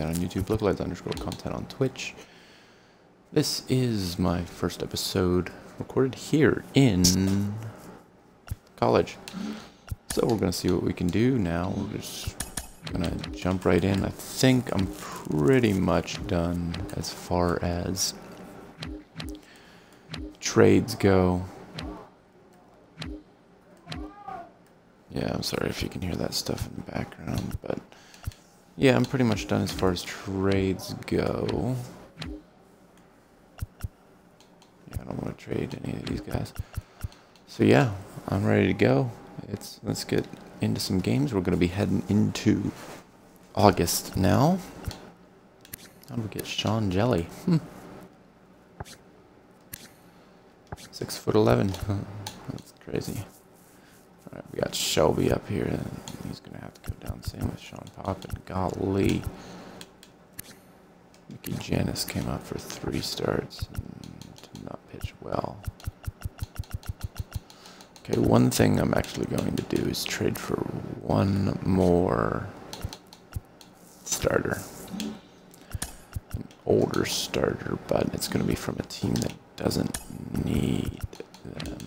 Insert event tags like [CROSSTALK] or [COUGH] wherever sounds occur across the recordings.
content on YouTube, localized underscore content on Twitch. This is my first episode recorded here in college. So we're gonna see what we can do now. We're just gonna jump right in. I think I'm pretty much done as far as trades go. Yeah, I'm sorry if you can hear that stuff in the background, but yeah, I'm pretty much done as far as trades go. Yeah, I don't want to trade any of these guys. So yeah, I'm ready to go. It's let's get into some games. We're going to be heading into August now. How do we get Sean Hjelle? Hmm. Six foot eleven. [LAUGHS] That's crazy. We got Shelby up here, and he's gonna have to go down. Same with Sean Poppen. Golly. Mickey Jannis came out for three starts and did not pitch well. Okay, one thing I'm actually going to do is trade for one more starter. An older starter, but it's going to be from a team that doesn't need them.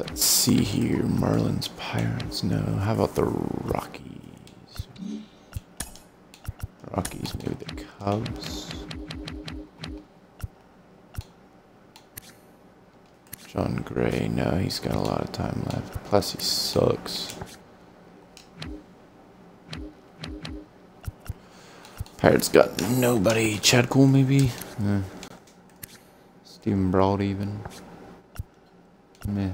Let's see here. Marlins, Pirates, no. How about the Rockies? Rockies, maybe the Cubs. Jon Gray, no, he's got a lot of time left. Plus, he sucks. Pirates got nobody. Chad Kuhl, maybe? Eh. Steven Brault, even. Meh.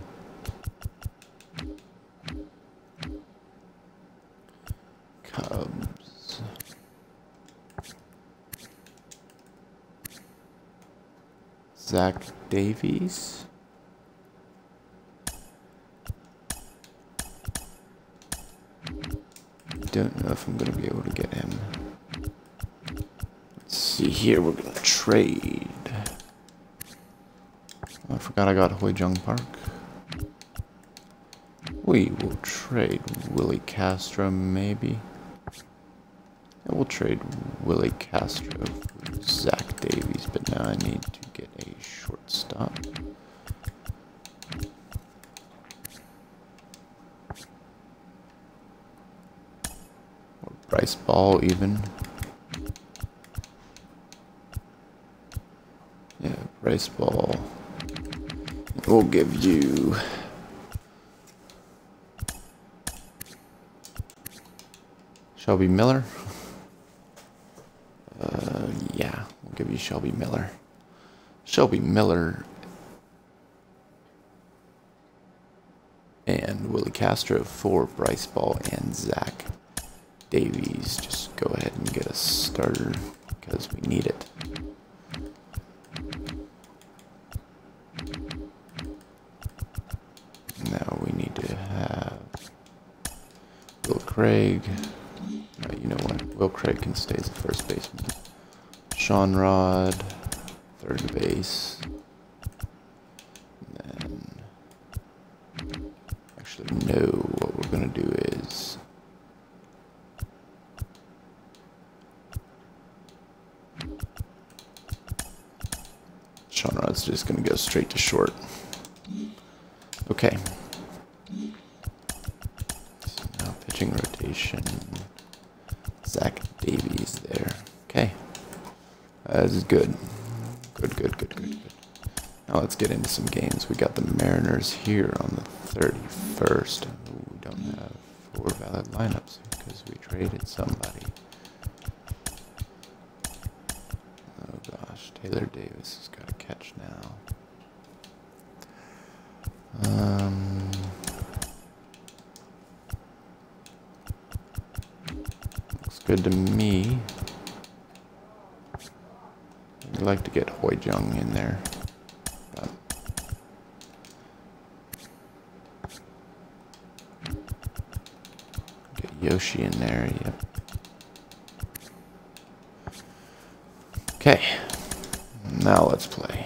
Cubs. Zach Davies. Don't know if I'm gonna be able to get him. Let's see here, we're gonna trade. Oh, I forgot I got Hoy Jung Park. We will trade Willi Castro, maybe. Yeah, we'll trade Willi Castro for Zach Davies, but now I need to get a shortstop. Bryce Ball, even. Yeah, Bryce Ball. We'll give you Shelby Miller. [LAUGHS] Uh, yeah, we'll give you Shelby Miller. Shelby Miller and Willi Castro for Bryce Ball and Zach Davies. Just go ahead and get a starter because we need it. Now we need to have Will Craig. Uh, you know what? Will Craig can stay as a first baseman. Sean Rod, third base. And then, actually, no. What we're gonna do is Sean Rod's just gonna go straight to short. Okay. So now pitching rotation. Zach Davies there. Okay. Uh, that is good. Good, good, good, good, good. Now let's get into some games. We got the Mariners here on the 31st. Ooh, we don't have four valid lineups because we traded somebody. Oh gosh, Taylor Davis has got a catch now. Good to me. I'd like to get Hoy Jung in there. Get Yoshi in there, yep. Okay. Now let's play.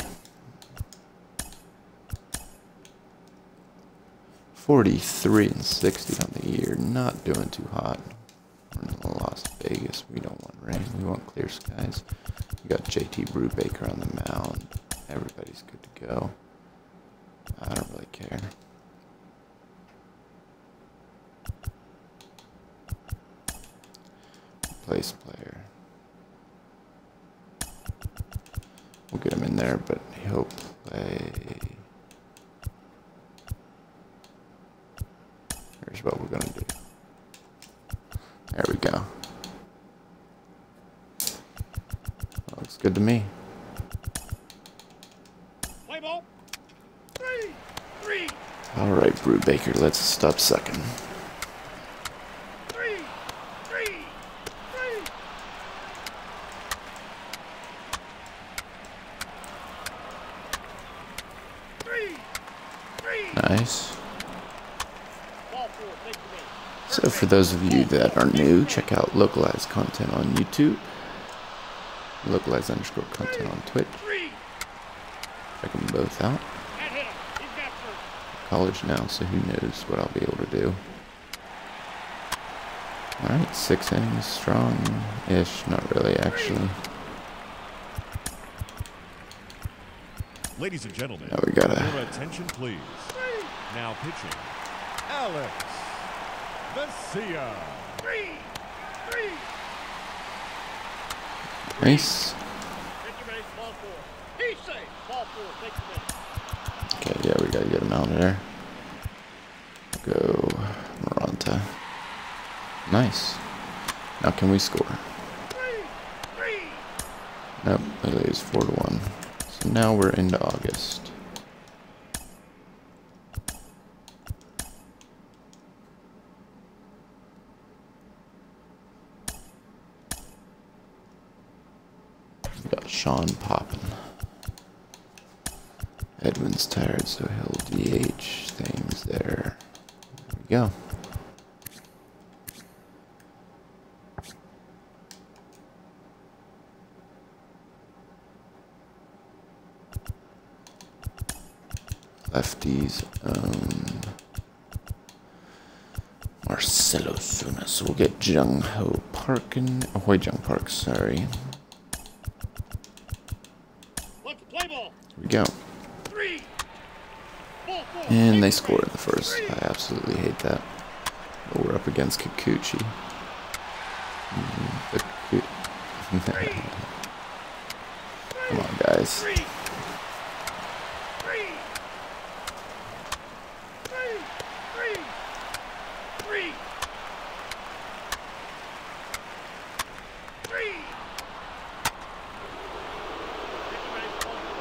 43 and 60 on the year. Not doing too hot. Vegas. We don't want rain. We want clear skies. We got JT Brubaker on the mound. Everybody's good to go. I don't really care. Place player. We'll get him in there, but he'll play. Here's what we're gonna do. There we go. Looks good to me. Play ball. Three. Three. All right, Brubaker, let's stop sucking. Three. Three. Three. Three. Three. Nice. Ball four. Take the win. So for those of you that are new, check out localized content on YouTube, localized underscore content on Twitch. Check them both out. That hit him. He's got first. College now, so who knows what I'll be able to do. All right, six innings, strong-ish. Not really, actually. Ladies and gentlemen, Now we gotta- your attention please. Now pitching, Alex Vesia. Three. Three. Nice. Take your base. Ball four. He's safe. Ball four. Take the win. Okay, yeah, we gotta get him out of there. Go, Maranta. Nice. Now can we score? Nope, it is four to one. So now we're into August. We got Sean Poppen. Edwin's tired, so he'll DH things there. There we go. Lefties own Marcell Ozuna. So we'll get Jung Ho Park and Ahoy Jung Park, sorry. Go. And they the score in the first. I absolutely hate that. But we're up against Kikuchi. Mm, Kiku- [LAUGHS] Come on, guys. Three. Three. Three. Three. Three. Three. Take your base. Ball four.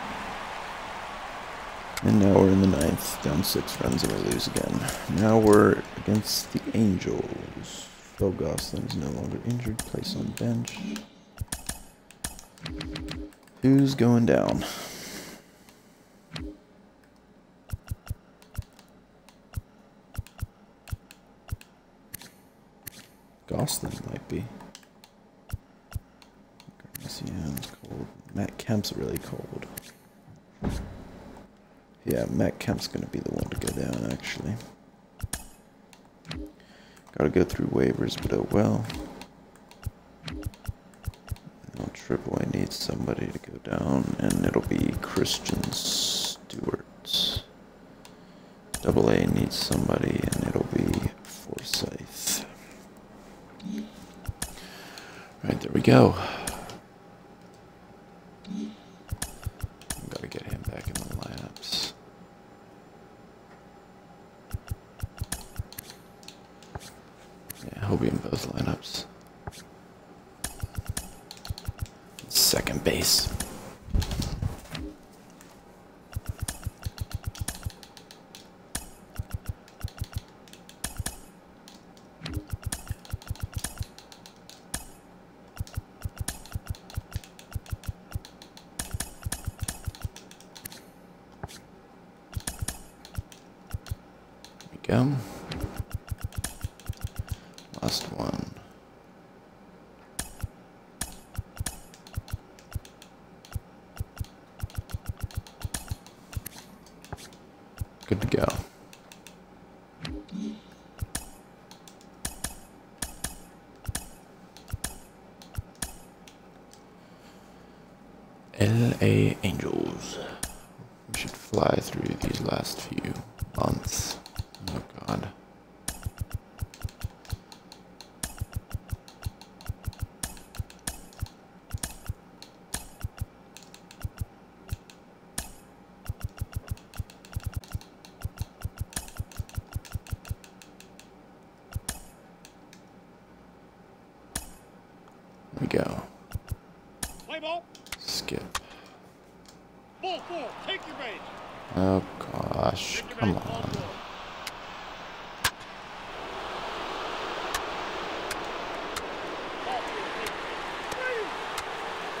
And now we're in the ninth, down six runs, and we lose again. Now we're against the Angels. Phil Gosselin's no longer injured, placed on bench. Who's going down? Gosling might be. Garcia's cold. Matt Kemp's really cold. Yeah, Matt Kemp's gonna be the one to go down, actually. Gotta go through waivers, but oh well. Now Triple A needs somebody to go down, and it'll be Christian Stewart. Double A needs somebody, and it'll be Forsyth. All right, there we go. Gotta get him back in the lineups. Yeah, he'll be in both lineups. Second base. last one. Good to go. LA Angels. We should fly through these last few months. Oh god. There we go. Play ball. Skip. Ball four. Take your base. Oh gosh, Take your come base. Ball on. four. Ball four. Take your base. You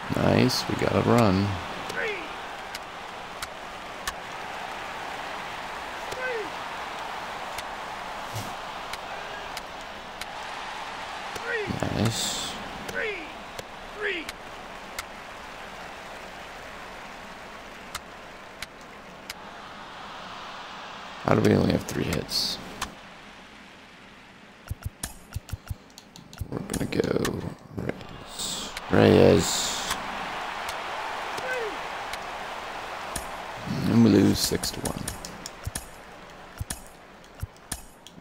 Nice, we got a run. Three. Three. Three. Nice. Three. Three. How do we only have three hits? We're gonna go Reyes. Reyes. And we lose six to one.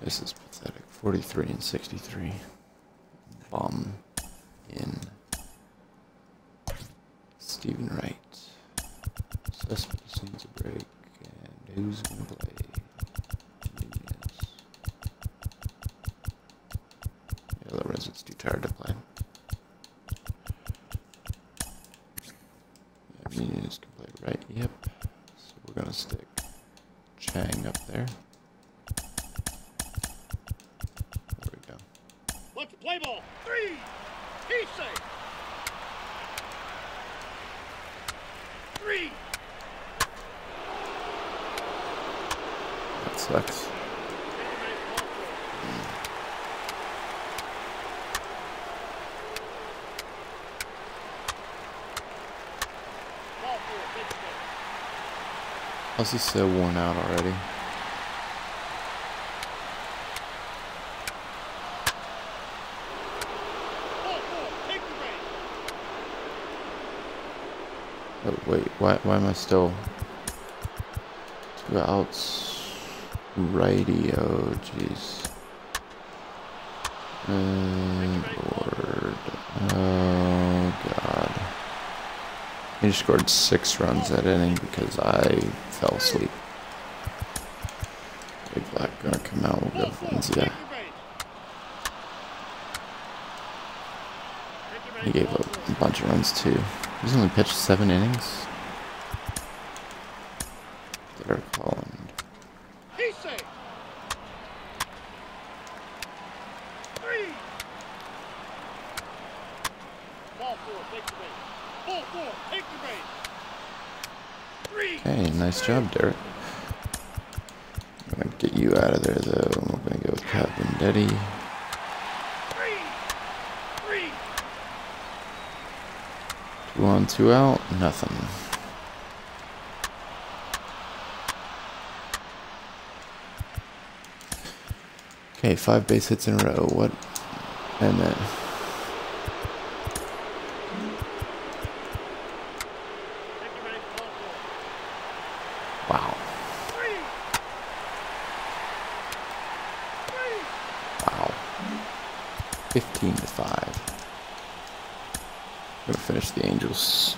This is pathetic. Forty-three and sixty-three. Bomb in. Steven Wright. Cespedes needs a break. And who's gonna play? Nunez. Yeah, Lorenzo's too tired to play. Yeah, Nunez can play right. Yep. So we're gonna stick Chang up there. There we go. Let's play ball. Three. He say. Three. That sucks. Take your base. Ball four. Ball four. Take your base. How's he so worn out already? Oh, wait, why, why am I still two outs? Oh jeez. Oh lord. Oh god. He scored six runs that inning because I fell asleep. Big Black gonna come out the four. Valencia. He gave up a bunch of runs too. He's only pitched seven innings. Derek Holland. He say. Three. Ball four. Take your base. Ball four. Take your base. Three. Hey, nice job, Derek. I'm gonna get you out of there though. We're gonna go with Pat Venditte. Two on, two out, nothing. Okay, five base hits in a row. What? And then Take your base. Ball four. wow, Three. Three. wow. Fifteen to five. Gonna finish the Angels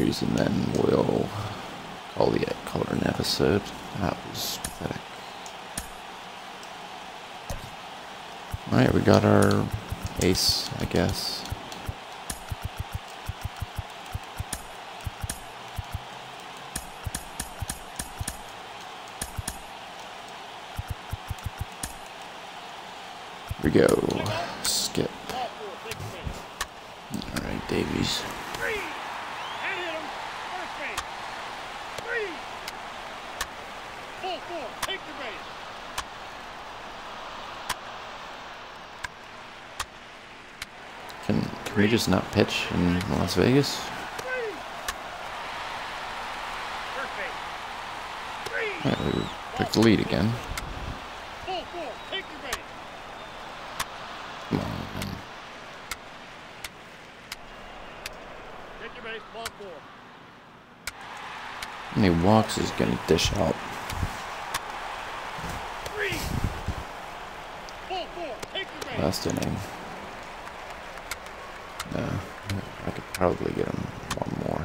series and then we'll call it call it an episode. That was pathetic. Alright, we got our ace, I guess. We go. Skip. Ball four, take the base. Alright, Davies. Three. And hit him. First base. Three. Ball four, take the base. Just not pitch in Las Vegas? Yeah, we the lead again. Come on. How many walks is gonna dish out? Last inning. No, I could probably get him one more.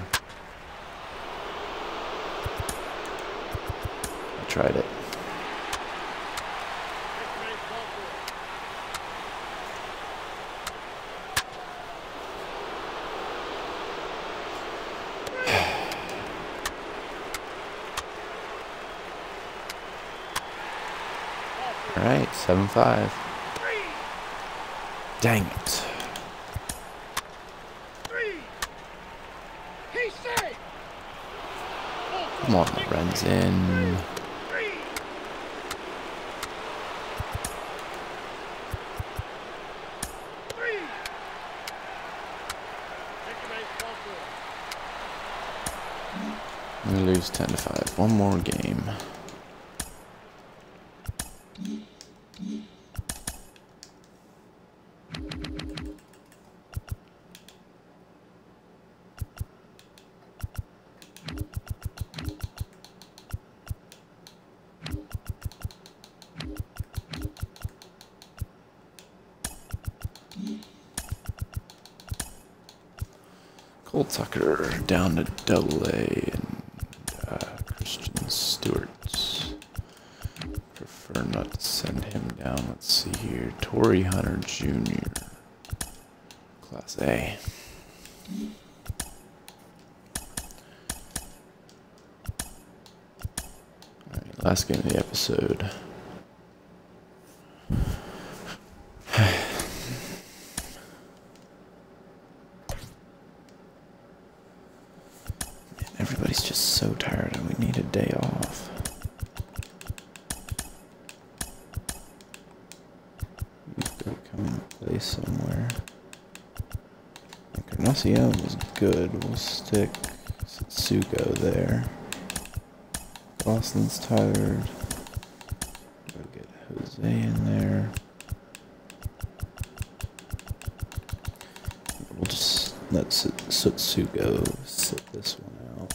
I tried it. [SIGHS] All right, seven five. Dang it! Three. He's safe. Ball four, Come on, runs in. We lose ten to five. One more game. Cole Tucker down to double A and uh, Christian Stewart. Prefer not to send him down. Let's see Torii Hunter Jr. Class A. Last game of the episode. Everybody's just so tired and we need a day off. You've got to come and play somewhere. Encarnacion is good. We'll stick Tsutsugo there. Boston's tired. Go get Jose in there. We'll just let Sut- Tsutsugo sit this one out.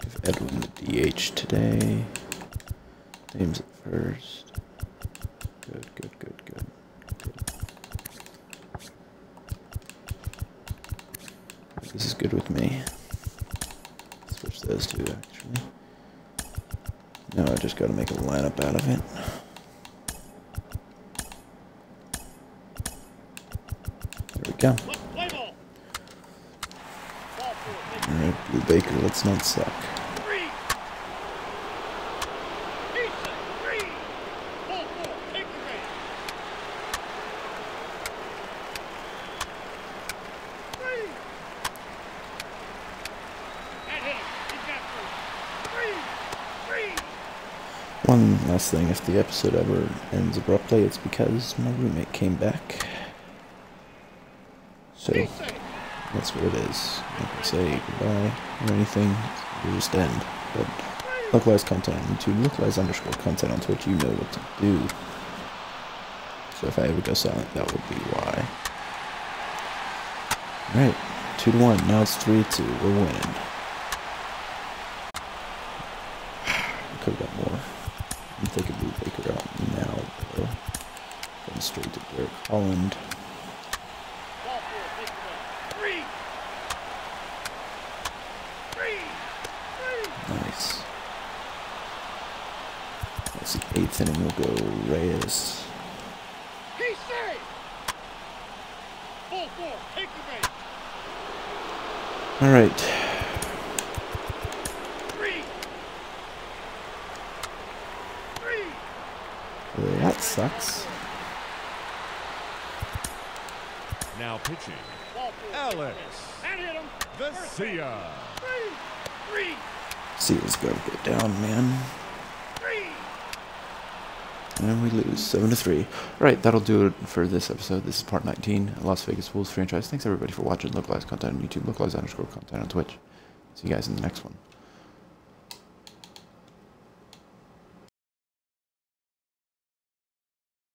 Give Edwin the DH today. Names at first. Good, good, good, good. good. This is good with me. Switch those two actually. Just gotta make a lineup out of it. There we go. Alright, Brubaker, let's not suck. Three. He's safe. Three. Ball four, take the base. Three. And hit him. He's got three. Three. Three. One last thing, if the episode ever ends abruptly, it's because my roommate came back. So that's what it is. Not gonna say goodbye or anything. We just end. But localized content on YouTube, localized underscore content on Twitch, you know what to do. So if I ever go silent, that would be why. Alright, two to one. Now it's three to two. We're winning. [SIGHS] Could have got more. Holland. Nice. That's the eighth inning. We'll go Reyes. He's safe. Four. Take the. All right. That sucks. Now pitching. Alex. Vesia. See, let's go get down, man. And we lose 7 to 3. Alright, that'll do it for this episode. This is part 19 Las Vegas Wolves franchise. Thanks everybody for watching localized content on YouTube, localized underscore content on Twitch. See you guys in the next one.